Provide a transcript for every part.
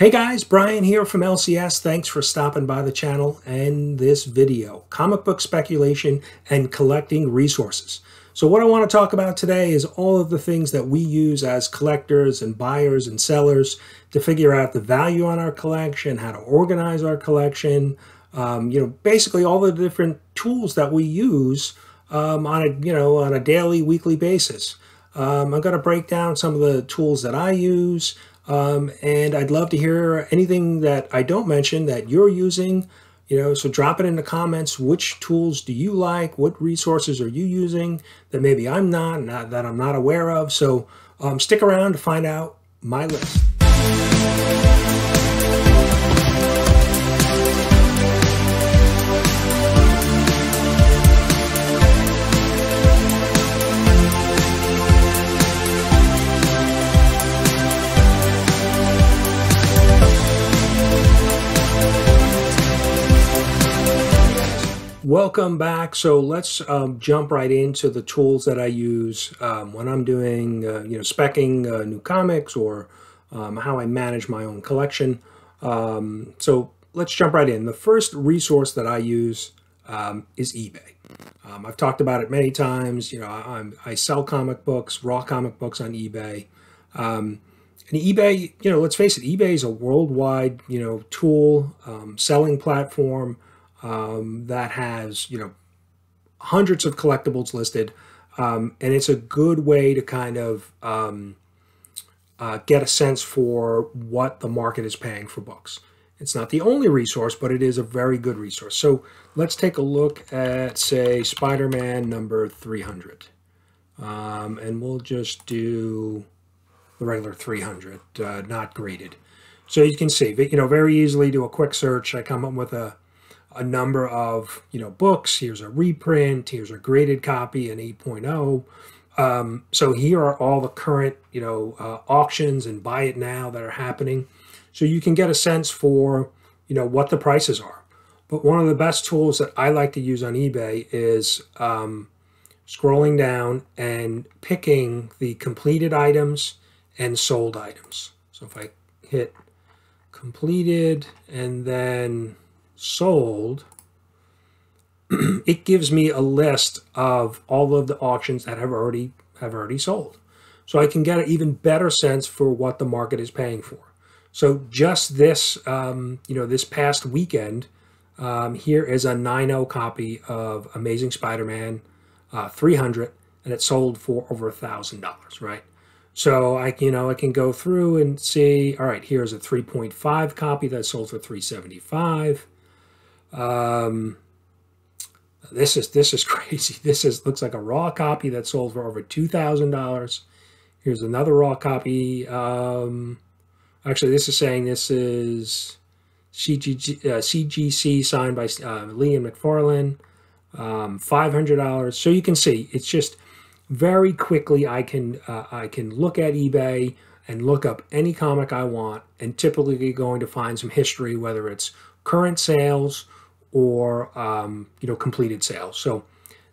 Hey guys, Brian here from LCS. Thanks for stopping by the channel and this video, comic book speculation and collecting resources. So what I want to talk about today is all of the things that we use as collectors and buyers and sellers to figure out the value on our collection, how to organize our collection, um, you know, basically all the different tools that we use um, on a, you know, on a daily, weekly basis. Um, I'm going to break down some of the tools that I use, um, and I'd love to hear anything that I don't mention that you're using. You know, so drop it in the comments. Which tools do you like? What resources are you using that maybe I'm not, not that I'm not aware of? So um, stick around to find out my list. Welcome back. So let's um, jump right into the tools that I use um, when I'm doing, uh, you know, specking uh, new comics or um, how I manage my own collection. Um, so let's jump right in. The first resource that I use um, is eBay. Um, I've talked about it many times. You know, I, I, sell comic books, raw comic books on eBay. and eBay, you know, let's face it, eBay is a worldwide, you know, tool, selling platform um, that has you know hundreds of collectibles listed, um, and it's a good way to kind of um, uh, get a sense for what the market is paying for books. It's not the only resource, but it is a very good resource. So let's take a look at, say, Spider-Man number 300. Um, and we'll just do the regular 300, uh, not graded. So you can see, you know, very easily do a quick search. I come up with a a number of you know books. Here's a reprint. Here's a graded copy, an 8.0. Um, so here are all the current you know uh, auctions and buy it now that are happening. So you can get a sense for you know what the prices are. But one of the best tools that I like to use on eBay is um, scrolling down and picking the completed items and sold items. So if I hit completed and then sold, it gives me a list of all of the auctions that have already have already sold. So I can get an even better sense for what the market is paying for. So just this, um, you know, this past weekend, um, here is a 9.0 copy of Amazing Spider-Man uh, 300, and it sold for over a thousand dollars, right? So I, you know, I can go through and see. All right, here's a 3.5 copy that sold for 375. Um, this is this is crazy. This is looks like a raw copy that sold for over two thousand dollars. Here's another raw copy. Um, actually, this is saying this is CGG, uh, CGC signed by uh, Liam McFarlane. Um, five hundred dollars. So you can see it's just very quickly. I can uh, I can look at eBay and look up any comic I want, and typically going to find some history, whether it's current sales or um, you know completed sales. So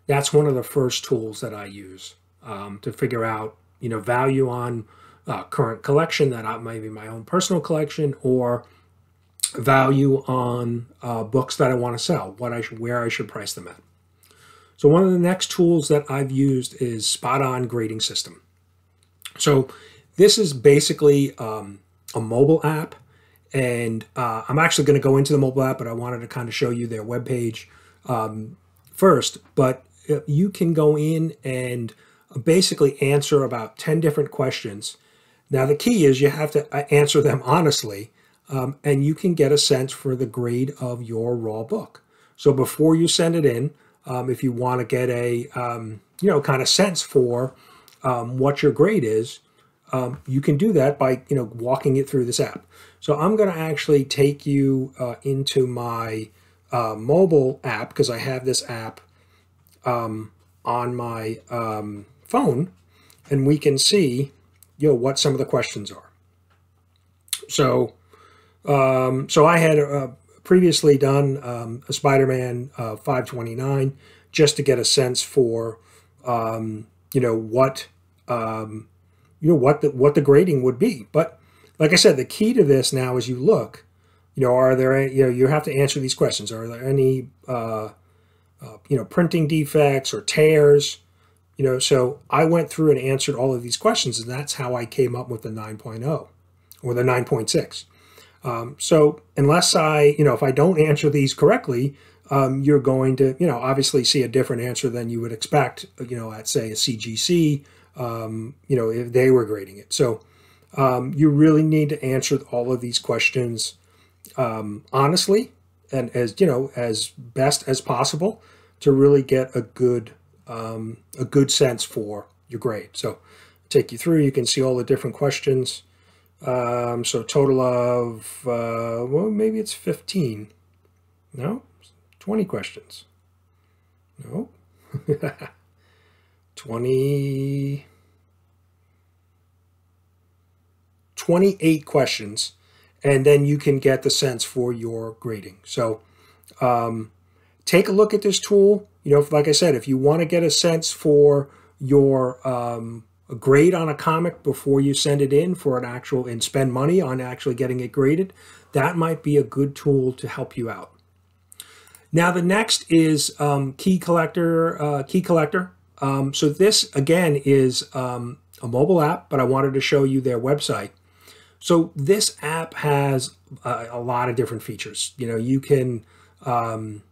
that's one of the first tools that I use um, to figure out you know value on uh, current collection that I, might be my own personal collection or value on uh, books that I want to sell, what I should, where I should price them at. So one of the next tools that I've used is Spot On Grading System. So this is basically um, a mobile app and uh, I'm actually going to go into the mobile app, but I wanted to kind of show you their webpage um, first. But uh, you can go in and basically answer about 10 different questions. Now, the key is you have to uh, answer them honestly, um, and you can get a sense for the grade of your raw book. So before you send it in, um, if you want to get a, um, you know, kind of sense for um, what your grade is, um, you can do that by you know walking it through this app. So I'm going to actually take you uh, into my uh, mobile app because I have this app um, on my um, phone, and we can see you know what some of the questions are. So um, so I had uh, previously done um, a Spider-Man uh, 529 just to get a sense for um, you know what um, you know what the what the grading would be. But like I said, the key to this now is you look, you know, are there, any, you know, you have to answer these questions. Are there any, uh, uh, you know, printing defects or tears? You know, so I went through and answered all of these questions, and that's how I came up with the 9.0 or the 9.6. Um, so unless I, you know, if I don't answer these correctly, um, you're going to, you know, obviously see a different answer than you would expect, you know, at say a CGC, um, you know, if they were grading it. So um, you really need to answer all of these questions um, honestly and as, you know, as best as possible to really get a good, um, a good sense for your grade. So take you through, you can see all the different questions. Um, so total of, uh, well, maybe it's 15. No, 20 questions. No. 20, 28 questions, and then you can get the sense for your grading. So um, take a look at this tool. You know, like I said, if you want to get a sense for your um, grade on a comic before you send it in for an actual and spend money on actually getting it graded, that might be a good tool to help you out. Now the next is um, Key Collector. Uh, Key Collector. Um, so this again is um, a mobile app, but I wanted to show you their website. So this app has a, a lot of different features. You know, you can um,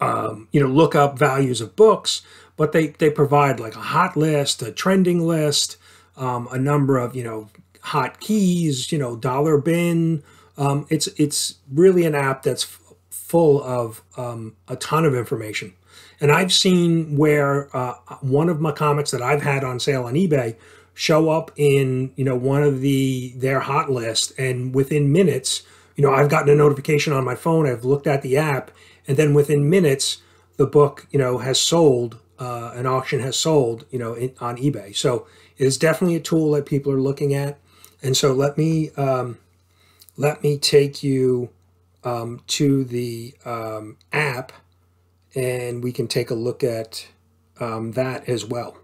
um, you know look up values of books, but they they provide like a hot list, a trending list, um, a number of you know hot keys, you know dollar bin. Um, it's it's really an app that's full of um, a ton of information. And I've seen where uh, one of my comics that I've had on sale on eBay show up in you know one of the their hot list, and within minutes, you know I've gotten a notification on my phone. I've looked at the app, and then within minutes, the book you know has sold. Uh, an auction has sold, you know, in, on eBay. So it is definitely a tool that people are looking at. And so let me um, let me take you um, to the um, app and we can take a look at um, that as well.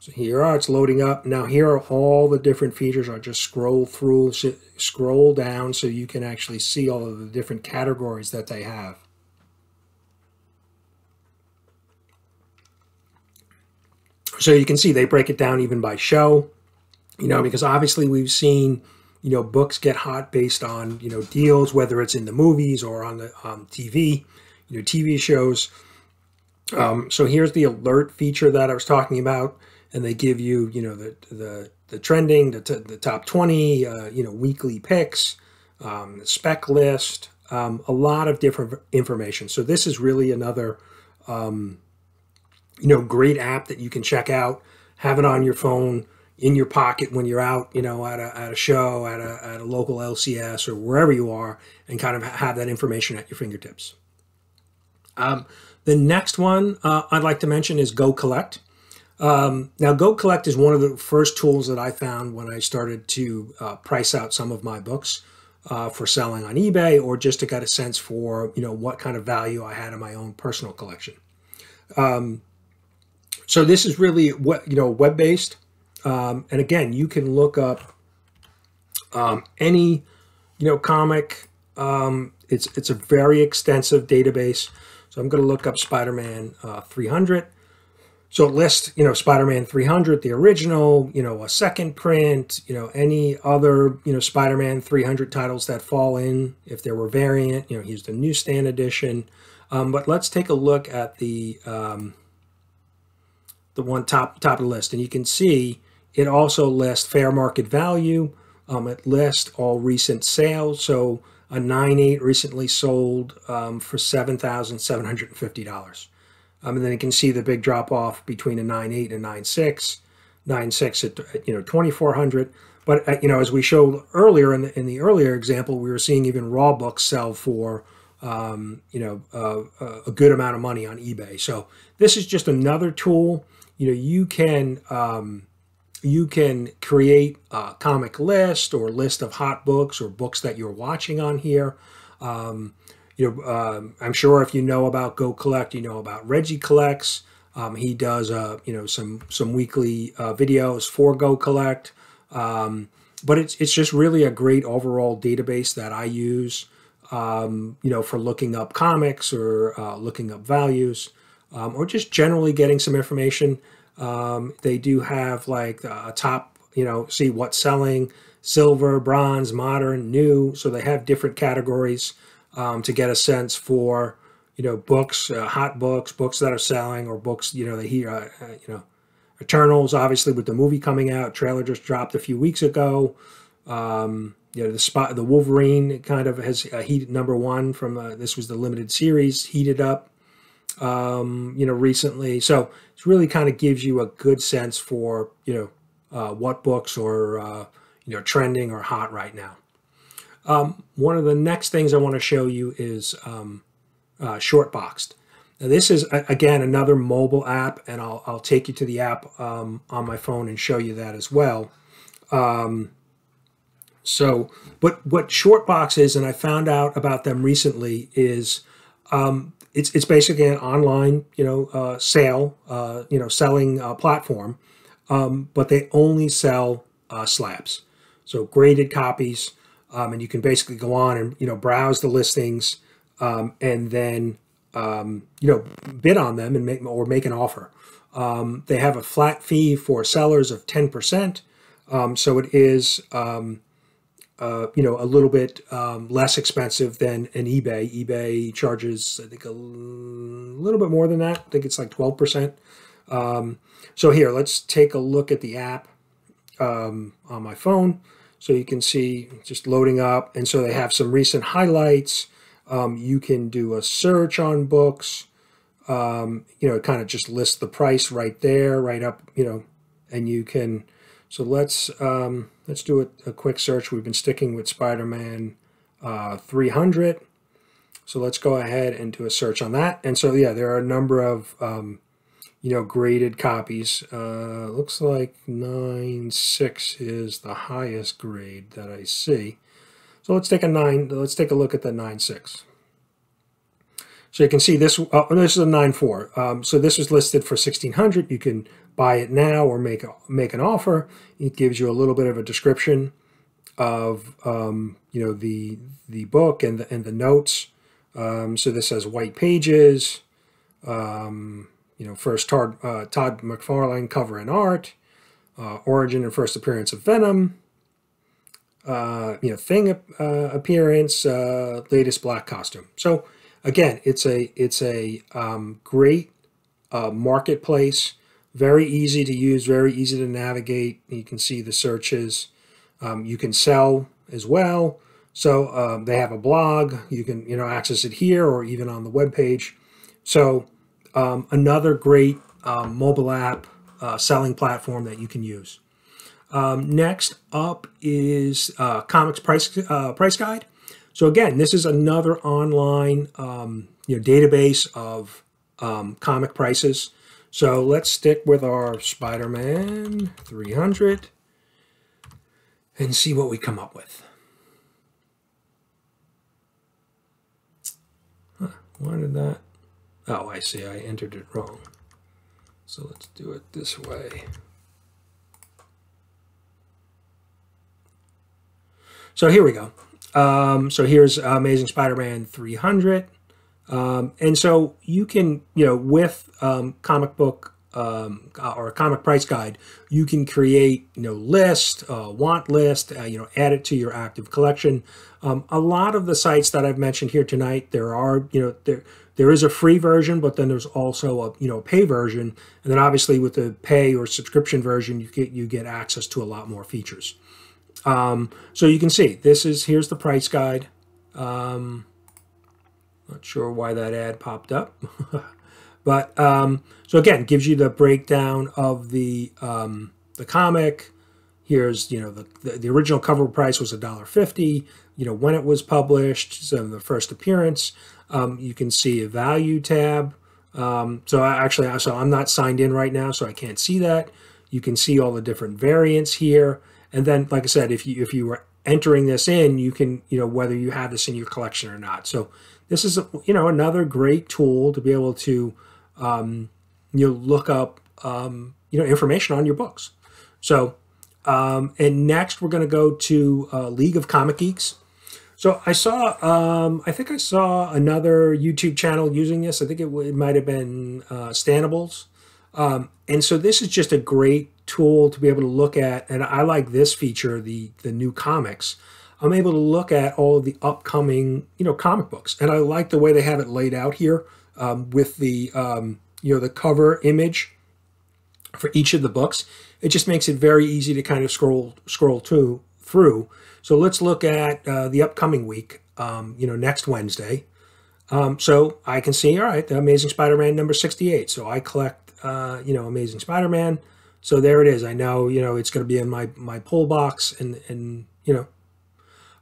So here are, it's loading up. Now here are all the different features. I'll just scroll through, scroll down so you can actually see all of the different categories that they have. So you can see they break it down even by show you know, because obviously we've seen, you know, books get hot based on, you know, deals, whether it's in the movies or on the um, TV, you know, TV shows. Um, so here's the alert feature that I was talking about, and they give you, you know, the the the trending, the, the top 20, uh, you know, weekly picks, um, spec list, um, a lot of different information. So this is really another, um, you know, great app that you can check out, have it on your phone, in your pocket when you're out, you know, at a, at a show, at a, at a local LCS or wherever you are, and kind of have that information at your fingertips. Um, the next one uh, I'd like to mention is Go Collect. Um, now, Go Collect is one of the first tools that I found when I started to uh, price out some of my books uh, for selling on eBay or just to get a sense for, you know, what kind of value I had in my own personal collection. Um, so this is really, what you know, web-based. Um, and again, you can look up um, any, you know, comic. Um, it's it's a very extensive database. So I'm going to look up Spider-Man uh, 300. So it lists, you know, Spider-Man 300, the original, you know, a second print, you know, any other, you know, Spider-Man 300 titles that fall in if there were variant, you know, here's the newsstand edition. Um, but let's take a look at the um, the one top top of the list, and you can see it also lists fair market value. Um, it lists all recent sales. So a 9.8 recently sold um, for $7,750. Um, and then you can see the big drop off between a 9.8 and 9.6. 9.6 at you know 2,400. But uh, you know, as we showed earlier in the in the earlier example, we were seeing even raw books sell for um, you know uh, a good amount of money on eBay. So this is just another tool. You know, you can um, you can create a comic list or list of hot books or books that you're watching on here. Um, you know, um, I'm sure if you know about Go Collect, you know about Regie Collects. Um, he does, uh, you know, some some weekly uh, videos for Go Collect. Um, but it's it's just really a great overall database that I use, um, you know, for looking up comics or uh, looking up values, or just generally getting some information. Um, they do have like a top, you know, see what's selling, silver, bronze, modern, new. So they have different categories um, to get a sense for, you know, books, uh, hot books, books that are selling, or books, you know, that he, uh, uh, you know, Eternals, obviously with the movie coming out, trailer just dropped a few weeks ago. Um, you know, the spot, the Wolverine kind of has uh, heated number one from uh, this was the limited series heated up, um, you know, recently. So it really kind of gives you a good sense for you know uh, what books are uh, you know trending or hot right now. Um, one of the next things I want to show you is um, uh, Shortboxed. Now this is again another mobile app, and I'll, I'll take you to the app um, on my phone and show you that as well. Um, so, but what Shortbox is, and I found out about them recently, is um, it's it's basically an online, you know, uh, sale, uh, you know, selling uh, platform, um, but they only sell uh, slabs, so graded copies, um, and you can basically go on and you know browse the listings, um, and then um, you know, bid on them and make or make an offer. Um, they have a flat fee for sellers of 10%. Um, so it is, um, uh, you know, a little bit um, less expensive than an eBay. eBay charges, I think, a little bit more than that. I think it's like 12%. Um, so here, let's take a look at the app on my phone. So you can see just loading up. And so they have some recent highlights. Um, you can do a search on books. Um, you know, kind of just list the price right there, right up, you know, and you can. So let's um, let's do a, a quick search. We've been sticking with Spider-Man uh, 300. So let's go ahead and do a search on that. And so yeah, there are a number of um, you know graded copies. Uh, looks like nine six is the highest grade that I see. So let's take a nine. Let's take a look at the nine six. So you can see this. Oh, this is a nine four. Um, so this was listed for sixteen hundred. You can buy it now or make make an offer. It gives you a little bit of a description of um, you know the the book and the and the notes. Um, so this has white pages. Um, you know, first Todd, uh, Todd McFarlane cover and art. Uh, origin and first appearance of Venom uh, you know, thing uh, appearance, uh, latest black costume. So again, it's a it's a um, great uh, marketplace, very easy to use, very easy to navigate. You can see the searches. Um, you can sell as well. So um, they have a blog. You can you know access it here or even on the web page. So um, another great um, mobile app uh, selling platform that you can use. Um, next up is uh, Comics Price uh, Price Guide. So again, this is another online um, you know database of comic prices. So let's stick with our Spider-Man 300 and see what we come up with. Huh, why did that? Oh, I see. I entered it wrong. So let's do it this way. So here we go. Um, so here's Amazing Spider-Man 300. Um, and so you can, you know, with um, comic book um, or a comic price guide, you can create, you know, list, uh, want list, uh, you know, add it to your active collection. Um, a lot of the sites that I've mentioned here tonight, there are, you know, there there is a free version, but then there's also a, you know, pay version. And then obviously with the pay or subscription version, you get you get access to a lot more features. Um, so you can see this is here's the price guide. Um, not sure why that ad popped up, but um, so again, gives you the breakdown of the um, the comic. Here's you know the, the, the original cover price was a dollar fifty. You know when it was published, so the first appearance. Um, you can see a value tab. Um, so I actually, so I'm not signed in right now, so I can't see that. You can see all the different variants here. And then, like I said, if you if you were entering this in, you can you know whether you have this in your collection or not. So this is you know another great tool to be able to um, you look up um, you know information on your books. So um, and next we're going to go to uh, League of Comic Geeks. So I saw, um, I think I saw another YouTube channel using this. I think it, it might have been uh, Stanables. Um, and so this is just a great tool to be able to look at. And I like this feature, the the new comics. I'm able to look at all of the upcoming, you know, comic books, and I like the way they have it laid out here um, with the, um, you know, the cover image for each of the books. It just makes it very easy to kind of scroll scroll to through. So let's look at uh, the upcoming week. Um, you know, next Wednesday. Um, so I can see, all right, the Amazing Spider-Man number 68. So I collect, uh, you know, Amazing Spider-Man. So there it is. I know, you know, it's going to be in my my pull box, and and you know,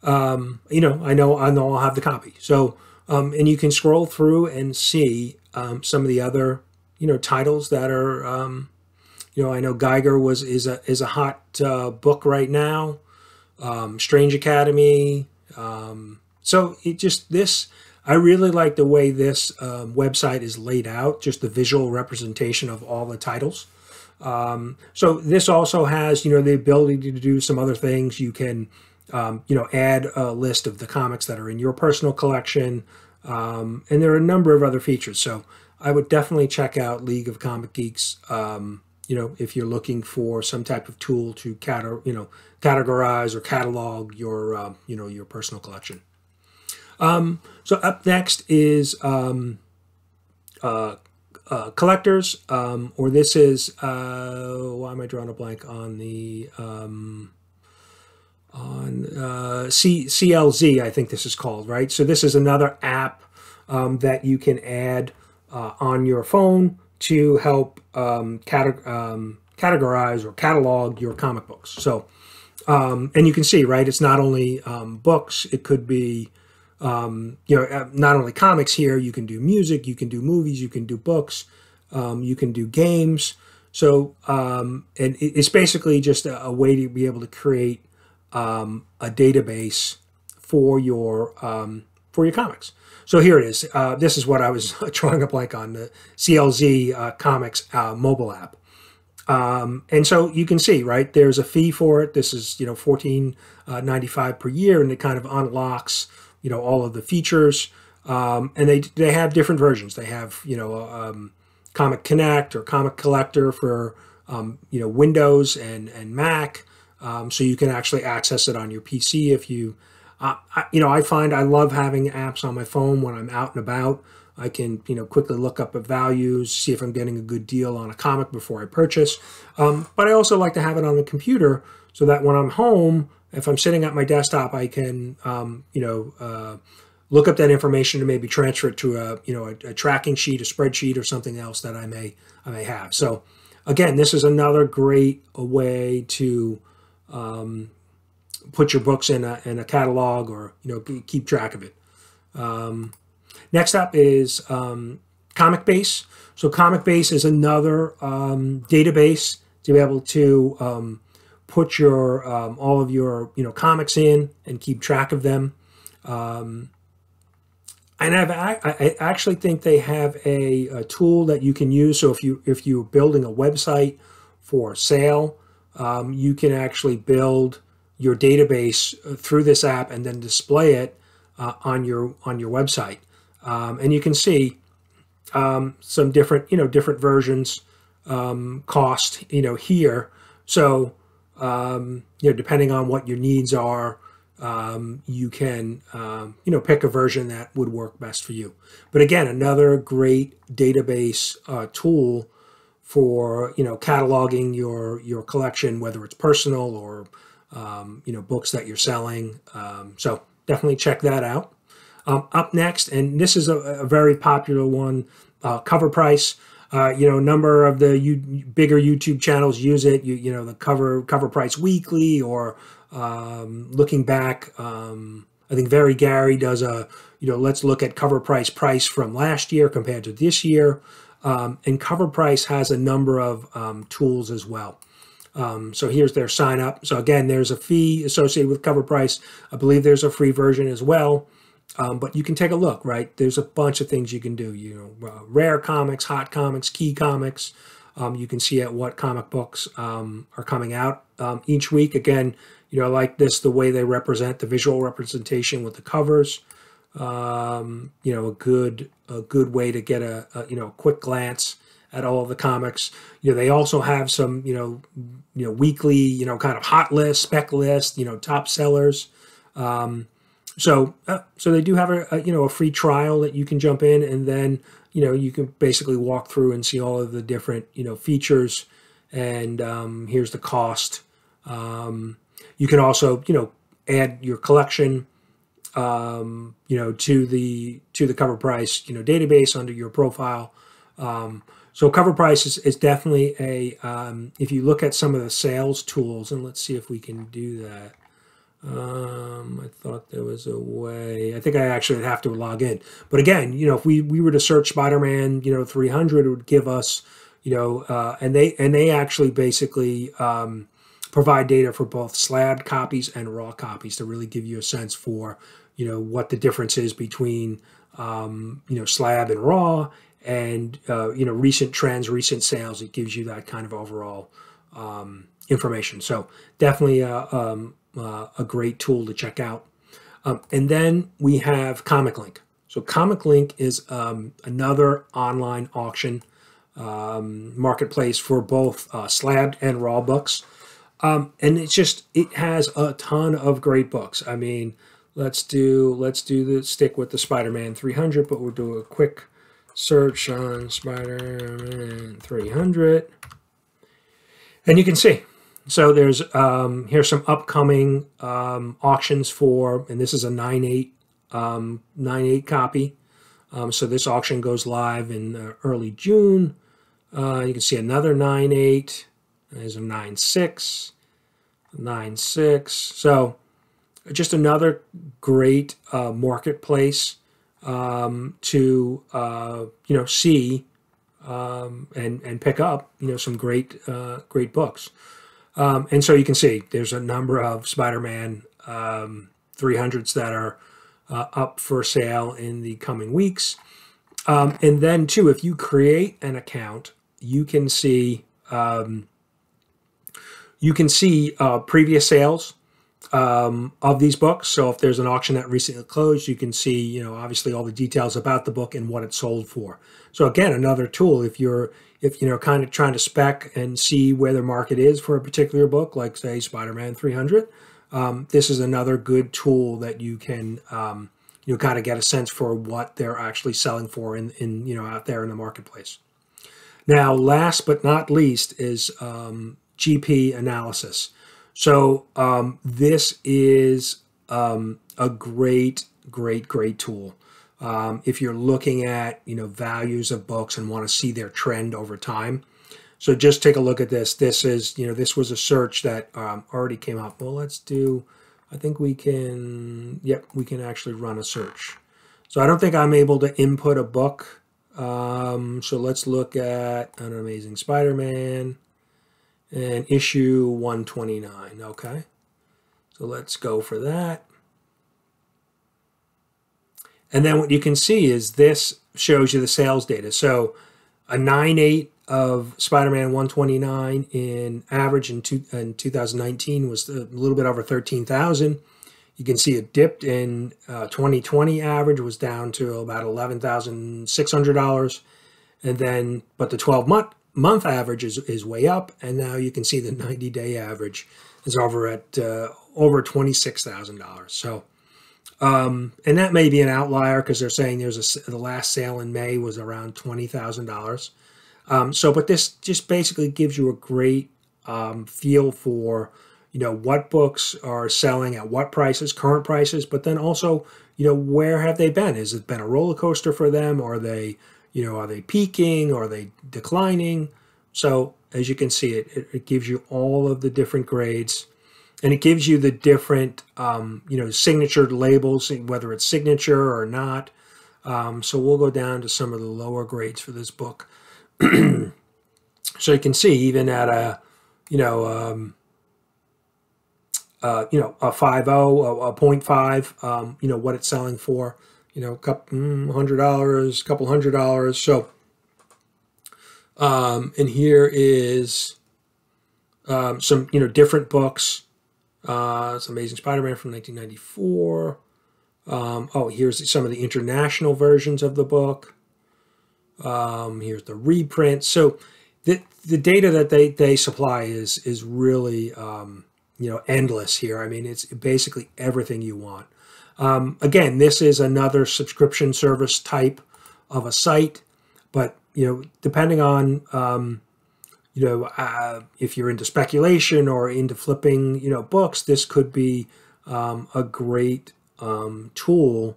um, you know, I know I know I'll have the copy. So um, and you can scroll through and see um, some of the other, you know, titles that are, um, you know, I know Geiger was is a is a hot uh, book right now um, Strange Academy. Um, so it just this. I really like the way this um, website is laid out, just the visual representation of all the titles. Um, so this also has, you know, the ability to do some other things. You can, um, you know, add a list of the comics that are in your personal collection, um, and there are a number of other features. So I would definitely check out League of Comic Geeks. Um, you know, if you're looking for some type of tool to cater, you know, categorize or catalog your, uh, you know, your personal collection. Um, so up next is um, uh, uh, collectors, um, or this is uh, why am I drawing a blank on the um, on uh, C- CLZ? I think this is called right. So this is another app um, that you can add uh, on your phone to help um, cate- um, categorize or catalog your comic books. So, um, and you can see, right, it's not only um, books, it could be, um, you know, uh, not only comics here, you can do music, you can do movies, you can do books, you can do games. So, and it's basically just a, a, way to be able to create a database for your um, for your comics. So here it is. Uh, this is what I was drawing a blank on the CLZ uh, Comics uh, mobile app. Um, and so you can see, right, there's a fee for it. This is, you know, fourteen uh, ninety five per year, and it kind of unlocks, you know, all of the features. Um, and they they have different versions. They have, you know, um, Comic Connect or Comic Collector for, um, you know, Windows and and Mac. Um, so you can actually access it on your PC if you uh, I, you know, I find I love having apps on my phone when I'm out and about. I can, you know, quickly look up at values, see if I'm getting a good deal on a comic before I purchase. Um, but I also like to have it on the computer so that when I'm home, if I'm sitting at my desktop, I can, um, you know, uh, look up that information and maybe transfer it to a, you know, a, a, tracking sheet, a spreadsheet, or something else that I may, I may have. So, again, this is another great way to um, put your books in a, in a catalog or you know keep track of it. Um, next up is um, Comic Base. So Comic Base is another um, database to be able to um, put your um, all of your you know comics in and keep track of them. Um, and I've, I, I actually think they have a, a, tool that you can use. So if you if you're building a website for sale, you can actually build your database uh, through this app and then display it uh, on your on your website. Um, and you can see um, some different you know different versions um, cost you know here. So um, you know depending on what your needs are, um, you can um, you know pick a version that would work best for you. But again, another great database uh, tool for you know cataloging your your collection, whether it's personal or um, you know, books that you're selling. Um, so definitely check that out. Um, up next, and this is a, a very popular one, uh, CovrPrice. Uh, you know, a number of the U- bigger YouTube channels use it. You, you know, the Cover CovrPrice Weekly or um, looking back. Um, I think Very Gary does a, you know, let's look at CovrPrice price from last year compared to this year. Um, and CovrPrice has a number of um, tools as well. Um, so here's their sign up. So again, there's a fee associated with CovrPrice. I believe there's a free version as well. Um, but you can take a look, right? There's a bunch of things you can do. You know, uh, rare comics, hot comics, key comics. Um, you can see at what comic books um, are coming out um, each week. Again, you know, I like this the way they represent the visual representation with the covers. Um, you know, a good a good way to get a, a you know quick glance at all the comics. You know, they also have some you know you know weekly you know kind of hot list, spec list, you know, top sellers. Um, so uh, so they do have a, a, you know a free trial that you can jump in and then you know you can basically walk through and see all of the different you know features and um, here's the cost. Um, you can also you know add your collection um, you know to the to the CovrPrice you know database under your profile. Um, so CovrPrice is, is definitely a um, if you look at some of the sales tools and let's see if we can do that. Um, I thought there was a way. I think I actually have to log in. But again, you know, if we, we were to search Spider-Man, you know, 300, it would give us, you know, uh, and they and they actually basically um, provide data for both slab copies and raw copies to really give you a sense for, you know, what the difference is between, um, you know, slab and raw, and uh, you know, recent trends, recent sales. It gives you that kind of overall um, information. So definitely uh, um, uh, a great tool to check out. Um, and then we have Comic Link. So Comic Link is um, another online auction um, marketplace for both uh, slabbed and raw books. Um, and it's just it has a ton of great books. I mean, let's do let's do the stick with the Spider-Man 300, but we'll do a quick search on Spider-Man 300. And you can see so there's um, here's some upcoming um, auctions for, and this is a 9.8 um, 9.8 copy. Um, so this auction goes live in uh, early June. Uh, you can see another 9.8. There's a 9.6, 9.6. So just another great uh, marketplace um, to uh, you know see um, and and pick up you know some great uh, great books. Um, and so you can see there's a number of Spider-Man um, 300s that are uh, up for sale in the coming weeks. Um, and then too, if you create an account, you can see um, you can see uh, previous sales um, of these books. So if there's an auction that recently closed, you can see, you know, obviously all the details about the book and what it sold for. So again, another tool if you're if you know kind of trying to spec and see where the market is for a particular book, like say Spider-Man 300, um, this is another good tool that you can um, you know kind of get a sense for what they're actually selling for in in you know out there in the marketplace. Now, last but not least is um, GP analysis. So um, this is um, a great, great, great tool. Um, if you're looking at you know values of books and want to see their trend over time. So just take a look at this. This is you know this was a search that um, already came up. Well, let's do. I think we can. Yep, we can actually run a search. So I don't think I'm able to input a book. Um, so let's look at an Amazing Spider-Man and issue 129. Okay, so let's go for that. And then what you can see is this shows you the sales data. So a 9.8 of Spider-Man 129 in average in, two, in 2019 was a little bit over 13,000. You can see it dipped in uh, 2020 average was down to about $11,600. And then, but the 12 month month average is, is way up. And now you can see the 90 day average is over at uh, over $26,000. So um, and that may be an outlier because they're saying there's a the last sale in May was around $20,000. um. So, but this just basically gives you a great um, feel for you know what books are selling at what prices, current prices, but then also you know where have they been? Has it been a roller coaster for them? Are they you know are they peaking? Are they declining? So as you can see, it it, it gives you all of the different grades and it gives you the different um, you know signature labels whether it's signature or not um, so we'll go down to some of the lower grades for this book so you can see even at a you know um, uh, you know, a 5.0, a, a 0.5, um, you know, what it's selling for, you know, a couple mm, hundred dollars, a couple hundred dollars. So, um, and here is um, some, you know, different books. Uh, it's Amazing Spider-Man from 1994. Um, oh, here's some of the international versions of the book. Um, here's the reprint. So the the data that they they supply is is really um, you know endless here. I mean, it's basically everything you want. Um, again, this is another subscription service type of a site, but you know, depending on um, you know uh, if you're into speculation or into flipping, you know, books, this could be um, a great um, tool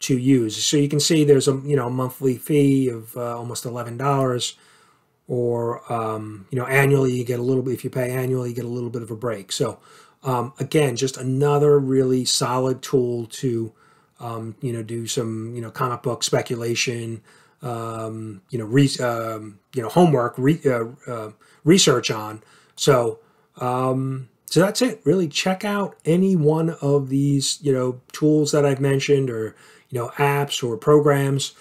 to use. So you can see there's a you know monthly fee of uh, almost eleven dollars, or um, you know annually you get a little bit. If you pay annually, you get a little bit of a break. So um, again, just another really solid tool to um, you know do some you know comic book speculation. Um, you know, re, um, you know, homework, re, uh, uh, research on. So, um, so that's it. Really check out any one of these, you know, tools that I've mentioned or, you know, apps or programs.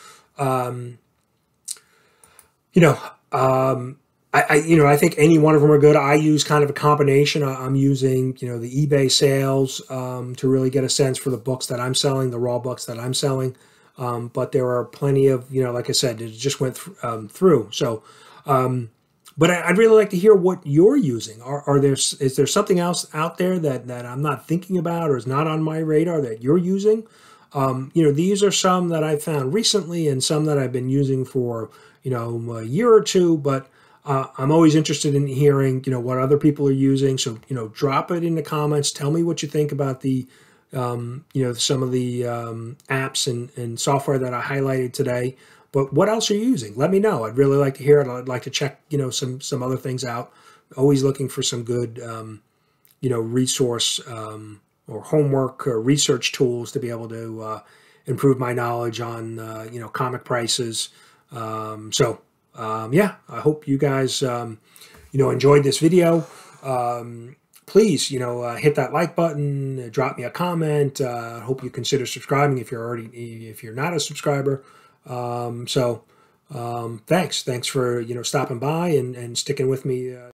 You know, um, I, I, you know, I think any one of them are good. I use kind of a combination. I, am using, you know, the eBay sales um, to really get a sense for the books that I'm selling, the raw books that I'm selling. Um, but there are plenty of, you know, like I said, it just went th- um, through. So, um, but I, would really like to hear what you're using. Are, are there is there something else out there that that I'm not thinking about or is not on my radar that you're using? Um, you know, these are some that I've found recently and some that I've been using for you know a year or two. But uh, I'm always interested in hearing you know what other people are using. So you know, drop it in the comments. Tell me what you think about the um, you know some of the um, apps and, and software that I highlighted today. But what else are you using? Let me know. I'd really like to hear it. I'd like to check, you know, some some other things out. Always looking for some good, um, you know, resource um, or homework or research tools to be able to uh, improve my knowledge on, uh, you know, comic prices. Um, so um, yeah, I hope you guys, um, you know, enjoyed this video. Um, please, you know, uh, hit that like button, drop me a comment. Uh, hope you consider subscribing if you're already if you're not a subscriber. Um, so um, thanks. Thanks for, you know, stopping by and, and sticking with me. Uh,